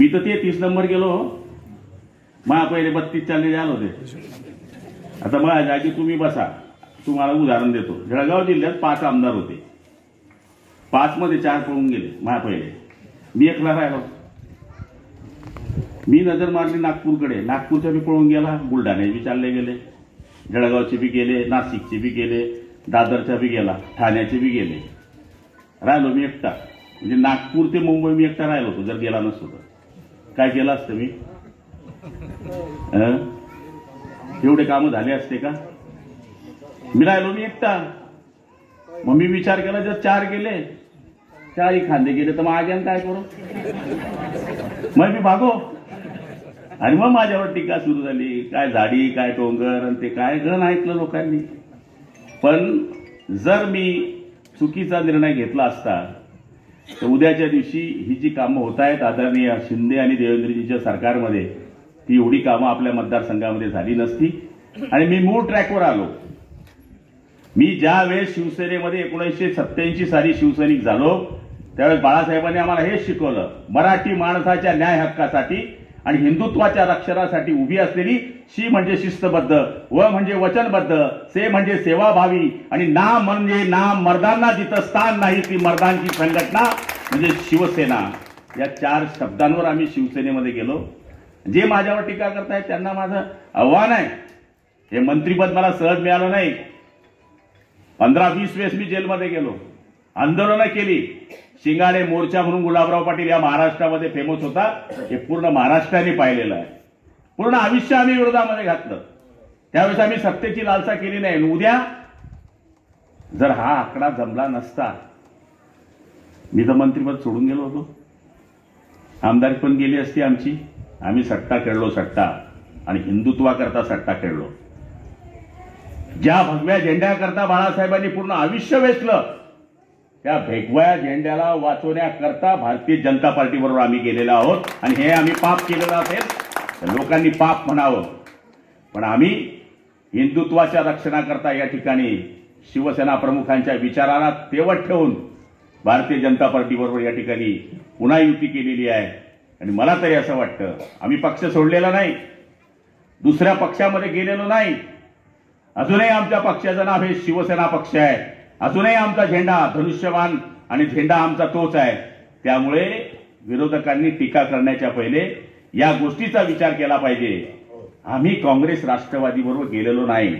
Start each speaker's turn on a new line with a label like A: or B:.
A: मी तर ते तीस नंबर गेलो. मला पहिले बत्तीस चालले आलो होते. आता माझ्या जागी तुम्ही बसा. तुम्हाला उदाहरण देतो. जळगाव जिल्ह्यात पाच आमदार होते. पाचमध्ये चार पळून गेले माझ्या पहिले. मी एकला राहिलो. मी नजर मारली नागपूरकडे. नागपूरच्या बी पळून गेला बुलढाण्याचे बी चालले गेले. जळगावचे बी गेले नाशिकचे बी गेले दादरच्या बी गेला ठाण्याचे बी गेले. राहिलो मी एकटा. म्हणजे नागपूर ते मुंबई मी एकटा राहिलो होतो जर गेला नसतो तर. काय केलं असतं मी? एवढे कामं झाले असते का? मी राहिलो मी एकटा. मग मी विचार केला जर चार गेले चारही खांदे गेले तर मग आग्यान काय करू? मग मी भागो. आणि मग माझ्यावर टीका सुरू झाली. काय झाडी काय डोंगर आणि ते काय गण ऐकलं लोकांनी. पण जर मी चुकीचा निर्णय घेतला असता तर उद्याच्या दिवशी ही जी कामं होत आहेत आदरणीय शिंदे आणि देवेंद्रजीच्या सरकारमध्ये ती एवढी कामं आपल्या मतदारसंघामध्ये झाली नसती. आणि मी मूळ ट्रॅकवर आलो. मी ज्या वेळेस शिवसेनेमध्ये एकोणीसशे सत्त्याऐंशी साली शिवसैनिक झालो त्यावेळेस बाळासाहेबांनी आम्हाला हेच शिकवलं मराठी माणसाच्या न्याय हक्कासाठी आणि हिंदुत्वाच्या रक्षणासाठी उभी असलेली शी म्हणजे शिस्तबद्ध व म्हणजे वचनबद्ध से म्हणजे सेवाभावी आणि ना म्हणजे ना मर्दांना जिथं स्थान नाही ती मर्दांची संघटना म्हणजे शिवसेना. या चार शब्दांवर आम्ही शिवसेनेमध्ये गेलो. जे माझ्यावर टीका करतायत त्यांना माझं आव्हान आहे. हे मंत्रीपद मला सहज मिळालं नाही. पंधरा वीस वेळेस मी जेलमध्ये गेलो. आंदोलनं केली. शिंगाडे मोर्चा म्हणून गुलाबराव पाटील या महाराष्ट्रामध्ये फेमस होता. हे पूर्ण महाराष्ट्राने पाहिलेलं आहे. पूर्ण आयुष्य आम्ही विरोधामध्ये घातलं. त्यावेळेस आम्ही सत्तेची लालसा केली नाही. उद्या जर हा आकडा जमला नसता मी तर मंत्रीपद सोडून गेलो होतो. आमदारी पण गेली असती आमची. आम्ही सट्टा खेळलो सट्टा. आणि हिंदुत्वाकरता सट्टा खेळलो. ज्या भगव्या झेंड्याकरता बाळासाहेबांनी पूर्ण आयुष्य वेचलं त्या भेगव्या झेंड्याला वाचवण्याकरता भारतीय जनता पार्टीबरोबर आम्ही गेलेलो आहोत. आणि हे आम्ही पाप केलेलं असेल तर लोकांनी पाप म्हणावं. पण आम्ही हिंदुत्वाच्या रक्षणाकरता या ठिकाणी शिवसेना प्रमुखांच्या विचाराला तेवत ठेवून भारतीय जनता पार्टीबरोबर या ठिकाणी पुन्हा युती केलेली आहे. आणि मला तरी असं वाटतं आम्ही पक्ष सोडलेला नाही. दुसऱ्या पक्षामध्ये गेलेलो नाही. अजूनही आमच्या पक्षाचं नाव हे शिवसेना पक्ष आहे. अजूनही आमचा झेंडा धनुष्यवान आणि झेंडा आमचा तोच आहे. त्यामुळे विरोधकांनी टीका करण्याच्या पहिले या गोष्टीचा विचार केला पाहिजे. आम्ही काँग्रेस राष्ट्रवादी बरोबर गेलेलो नाही.